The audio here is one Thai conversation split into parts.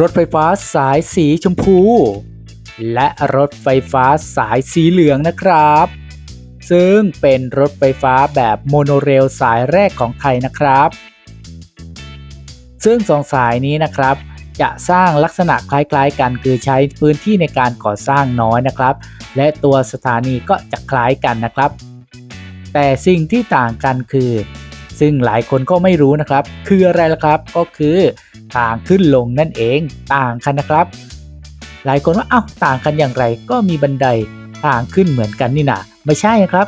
รถไฟฟ้าสายสีชมพู และรถไฟฟ้าสายสีเหลืองนะครับ ซึ่งเป็นรถไฟฟ้าแบบโมโนเรลสายแรกของไทยนะครับ ซึ่งสองสายนี้นะครับ จะสร้างลักษณะคล้ายๆ กันคือใช้พื้นที่ในการก่อสร้างน้อยนะครับ และตัวสถานีก็จะคล้ายกันนะครับ แต่สิ่งที่ต่างกันคือ ซึ่งหลายคนก็ไม่รู้นะครับ คืออะไรล่ะครับก็คือ ทางขึ้นลงนั่นเองต่างกันนะครับ หลายคนว่าเอ้าต่างกันอย่างไรก็มีบันไดทางขึ้นเหมือนกันนี่นะไม่ใช่ครับ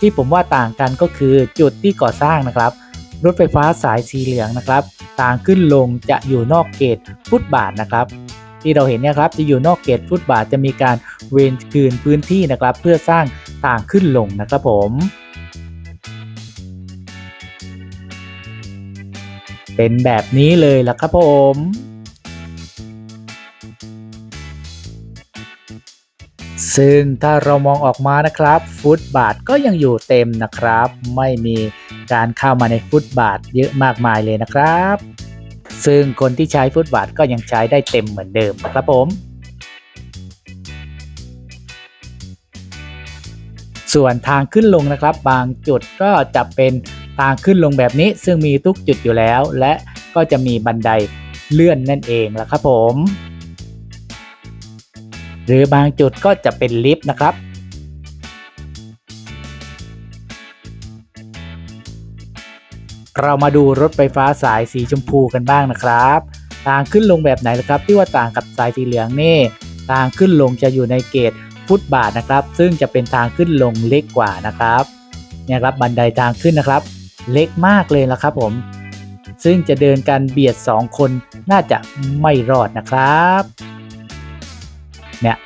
ที่ผมว่าต่างกันก็คือจุดที่ก่อสร้างนะครับ รถไฟฟ้าสายสีเหลืองนะครับทางขึ้นลงจะอยู่นอกเขตฟุตบาทนะครับ ที่เราเห็นเนี่ยครับจะอยู่นอกเขตฟุตบาทจะมีการเวนคืนพื้นที่นะครับ เพื่อสร้างทางขึ้นลงนะครับผม เป็นแบบนี้เลยล่ะครับผมซึ่งถ้าเรามองออกมานะครับ ฟุตบาทก็ยังอยู่เต็มนะครับ ไม่มีการเข้ามาในฟุตบาทเยอะมากมายเลยนะครับ ซึ่งคนที่ใช้ฟุตบาทก็ยังใช้ได้เต็มเหมือนเดิมครับผม ส่วนทางขึ้นลงนะครับ บางจุดก็จะเป็น ทางขึ้นลงแบบนี้ซึ่งมีทุกจุดอยู่แล้ว และก็จะมีบันไดเลื่อนนั่นเองละครับผม หรือบางจุดก็จะเป็นลิฟต์นะครับเรามาดูรถไฟฟ้าสายสีชมพูกันบ้างนะครับทางขึ้นลงแบบไหนนะครับ ที่ว่าต่างกับสายสีเหลืองนี่ทางขึ้นลงจะอยู่ในเกตฟุตบาทนะครับ ซึ่งจะเป็นทางขึ้นลงเล็กกว่านะครับ เนี่ยครับบันไดทางขึ้นนะครับ เล็กมากเลยละครับผม ซึ่งจะเดินกันเบียด 2 คนน่าจะไม่รอดนะครับ เนี่ย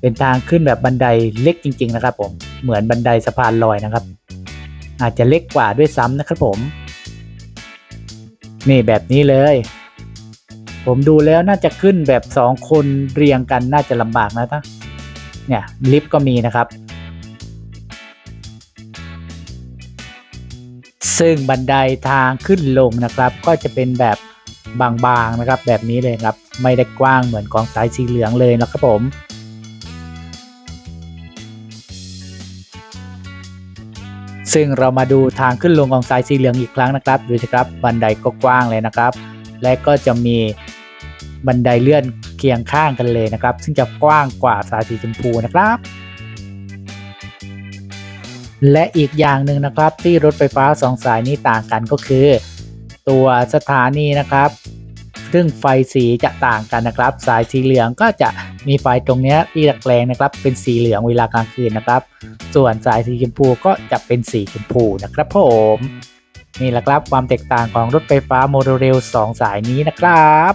เป็นทางขึ้นแบบบันไดเล็กจริง ๆ นะครับ ผมเหมือนบันไดสะพานลอยนะครับ อาจจะเล็กกว่าด้วยซ้ำนะครับผม นี่แบบนี้เลย ผมดูแล้วน่าจะขึ้นแบบ 2 คนเรียงกันน่าจะลำบากนะท่าเนี่ยลิฟต์ก็มีนะครับ ซึ่งบันไดทางขึ้นลงนะครับ ก็จะเป็นแบบบางๆนะครับ แบบนี้เลยครับ ไม่ได้กว้างเหมือนของสายสีเหลืองเลยนะครับผมซึ่งเรามาดูทางขึ้นลงของสายสีเหลืองอีกครั้งนะครับดูสิครับบันไดก็กว้างเลยนะครับ และก็จะมีบันไดเลื่อนเคียงข้างกันเลยนะครับ ซึ่งจะกว้างกว่าสายสีชมพูนะครับ และอีกอย่างหนึ่งนะครับที่รถไฟฟ้าสองสายนี้ต่างกันก็คือ ตัวสถานีนะครับซึ่งไฟสีจะต่างกันนะครับ สายสีเหลืองก็จะมีไฟตรงนี้ที่ตะแรงนะครับ เป็นสีเหลืองเวลากลางคืนนะครับ ส่วนสายสีชมพูก็จะเป็นสีชมพูนะครับผมนี่แหละครับความแตกต่างของรถไฟฟ้าโมโนเรล2 สายนี้นะครับ